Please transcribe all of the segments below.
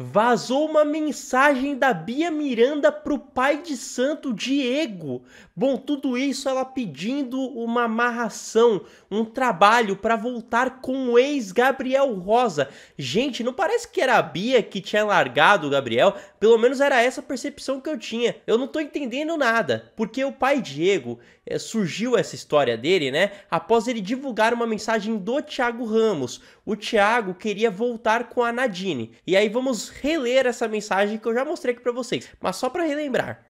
Vazou uma mensagem da Bia Miranda pro pai de santo Diego. Bom, tudo isso ela pedindo uma amarração, um trabalho para voltar com o ex Gabriel Rosa. Gente, não parece que era a Bia que tinha largado o Gabriel? Pelo menos era essa a percepção que eu tinha. Eu não tô entendendo nada, porque o pai Diego é, surgiu essa história dele, né? Após ele divulgar uma mensagem do Thiago Ramos. O Thiago queria voltar com a Nadine. E aí vamos reler essa mensagem que eu já mostrei aqui para vocês, mas só para relembrar.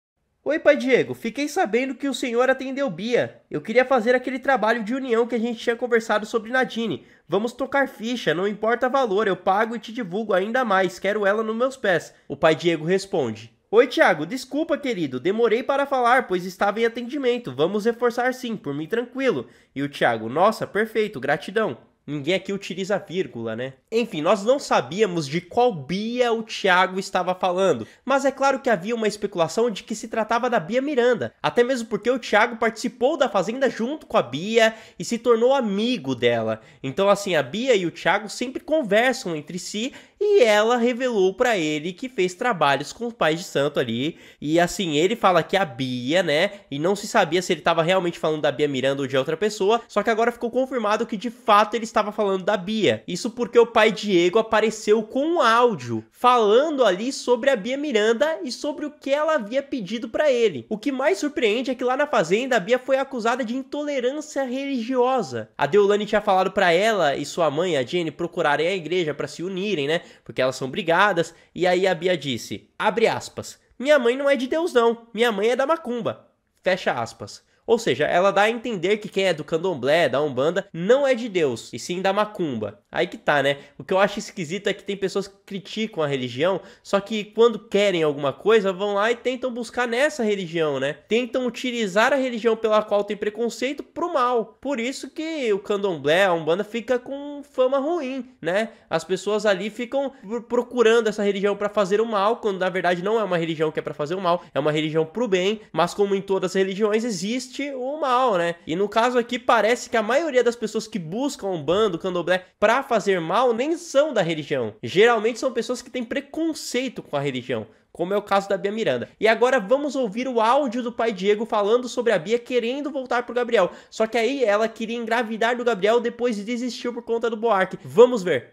Oi, pai Diego, fiquei sabendo que o senhor atendeu Bia. Eu queria fazer aquele trabalho de união que a gente tinha conversado sobre Nadine. Vamos tocar ficha, não importa valor, eu pago e te divulgo ainda mais, quero ela nos meus pés. O pai Diego responde: Oi, Thiago, desculpa, querido, demorei para falar, pois estava em atendimento. Vamos reforçar sim, por mim tranquilo. E o Thiago, nossa, perfeito, gratidão. Ninguém aqui utiliza vírgula, né? Enfim, nós não sabíamos de qual Bia o Thiago estava falando, mas é claro que havia uma especulação de que se tratava da Bia Miranda, até mesmo porque o Thiago participou da Fazenda junto com a Bia e se tornou amigo dela. Então, assim, a Bia e o Thiago sempre conversam entre si e ela revelou para ele que fez trabalhos com os pais de santo ali. E assim, ele fala que a Bia, né? E não se sabia se ele estava realmente falando da Bia Miranda ou de outra pessoa. Só que agora ficou confirmado que de fato ele estava falando da Bia. Isso porque o pai Diego apareceu com um áudio falando ali sobre a Bia Miranda e sobre o que ela havia pedido para ele. O que mais surpreende é que lá na fazenda a Bia foi acusada de intolerância religiosa. A Deolane tinha falado para ela e sua mãe, a Jenny, procurarem a igreja para se unirem, né? porque elas são brigadas. E aí a Bia disse: abre aspas. Minha mãe não é de Deus, não. Minha mãe é da macumba. Fecha aspas. Ou seja, ela dá a entender que quem é do candomblé, da umbanda, não é de Deus, e sim da macumba. Aí que tá, né? O que eu acho esquisito é que tem pessoas que criticam a religião, só que quando querem alguma coisa, vão lá e tentam buscar nessa religião, né? Tentam utilizar a religião pela qual tem preconceito pro mal. Por isso que o candomblé, a umbanda, fica com fama ruim, né? As pessoas ali ficam procurando essa religião para fazer o mal, quando na verdade não é uma religião que é para fazer o mal, é uma religião pro bem, mas como em todas as religiões existe existe o mal, né? E no caso aqui parece que a maioria das pessoas que buscam um bando, candomblé, para fazer mal nem são da religião. Geralmente são pessoas que têm preconceito com a religião como é o caso da Bia Miranda. E agora vamos ouvir o áudio do pai Diego falando sobre a Bia querendo voltar pro Gabriel. Só que aí ela queria engravidar do Gabriel, depois desistiu por conta do Boark. Vamos ver.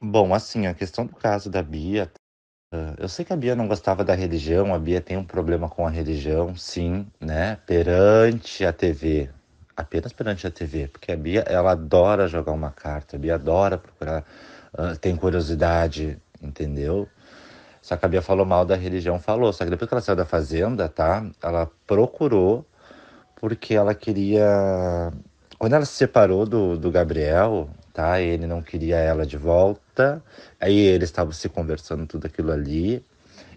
Bom, assim, a questão do caso da Bia eu sei que a Bia não gostava da religião, a Bia tem um problema com a religião, sim, né? Perante a TV, apenas perante a TV, porque a Bia, ela adora jogar uma carta, a Bia adora procurar, uh, tem curiosidade, entendeu? Só que a Bia falou mal da religião, falou. Só que depois que ela saiu da fazenda, tá? Ela procurou porque ela queria. Quando ela se separou do, do Gabriel, tá? Ele não queria ela de volta. Aí eles estavam se conversando tudo aquilo ali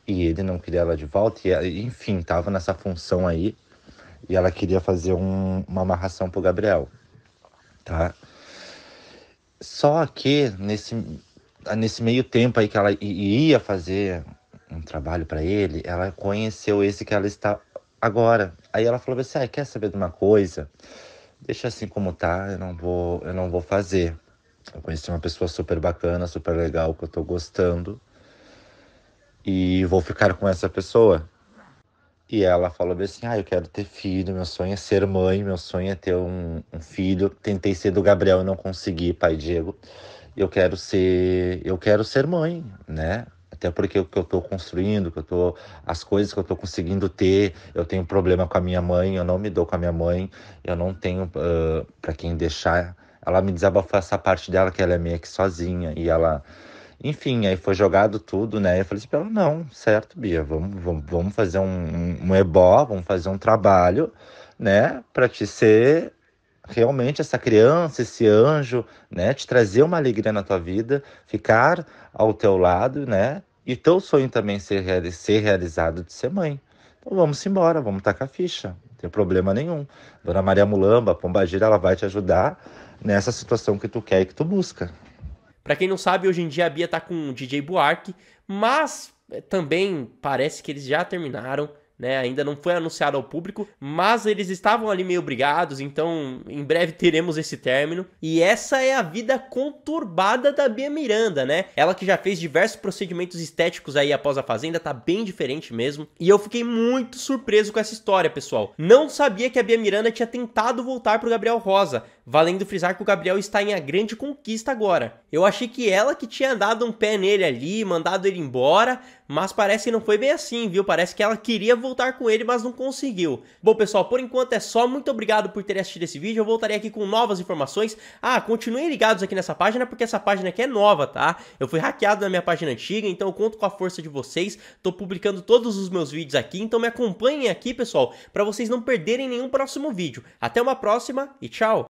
e ele não queria ela de volta e enfim, tava nessa função aí e ela queria fazer um, uma amarração pro Gabriel, tá? Só que nesse nesse meio tempo aí que ela ia fazer um trabalho para ele, ela conheceu esse que ela está agora. Aí ela falou assim: ah, quer saber de uma coisa? Deixa assim como tá, eu não vou, eu não vou fazer. Eu conheci uma pessoa super bacana, super legal, que eu tô gostando. E vou ficar com essa pessoa. E ela falou assim: Ah, eu quero ter filho, meu sonho é ser mãe, meu sonho é ter um, um filho. Tentei ser do Gabriel e não consegui, pai Diego. Eu quero ser, eu quero ser mãe, né? Até porque o que eu estou construindo, que eu tô, as coisas que eu estou conseguindo ter, eu tenho problema com a minha mãe, eu não me dou com a minha mãe, eu não tenho uh, para quem deixar ela me desabafou essa parte dela, que ela é meio que sozinha, e ela. Enfim, aí foi jogado tudo, né? Eu falei assim pra ela, não, certo, Bia, vamos, vamos, vamos fazer um, um, um ebó, vamos fazer um trabalho, né? Pra te ser realmente essa criança, esse anjo, né? Te trazer uma alegria na tua vida, ficar ao teu lado, né? E teu sonho também ser, ser realizado de ser mãe. Então vamos embora, vamos tacar a ficha, tem problema nenhum. Dona Maria Mulamba, Pombagira, ela vai te ajudar nessa situação que tu quer e que tu busca. Para quem não sabe, hoje em dia a Bia tá com o DJ Buarque, mas eh, também parece que eles já terminaram. Né? Ainda não foi anunciado ao público, mas eles estavam ali meio brigados, então em breve teremos esse término. E essa é a vida conturbada da Bia Miranda, né? Ela que já fez diversos procedimentos estéticos aí após a Fazenda, tá bem diferente mesmo. E eu fiquei muito surpreso com essa história, pessoal. Não sabia que a Bia Miranda tinha tentado voltar pro Gabriel Rosa, valendo frisar que o Gabriel está em a grande conquista agora. Eu achei que ela que tinha dado um pé nele ali, mandado ele embora, mas parece que não foi bem assim, viu? Parece que ela queria voltar com ele, mas não conseguiu. Bom, pessoal, por enquanto é só. Muito obrigado por terem assistido esse vídeo. Eu voltarei aqui com novas informações. Ah, continuem ligados aqui nessa página, porque essa página aqui é nova, tá? Eu fui hackeado na minha página antiga, então eu conto com a força de vocês. Tô publicando todos os meus vídeos aqui, então me acompanhem aqui, pessoal, para vocês não perderem nenhum próximo vídeo. Até uma próxima e tchau!